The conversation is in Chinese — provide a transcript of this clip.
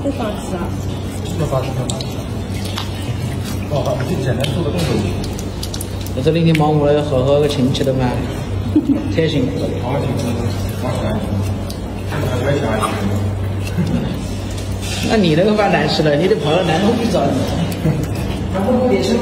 不好吃啊？这发子干吗？哦，你简单做个动作。我这里你忙活了，和和个亲戚的。嘛，太辛苦了。好辛苦，好辛苦，太要下。那你那个饭难吃了，你得跑到南通去找你。那我年轻。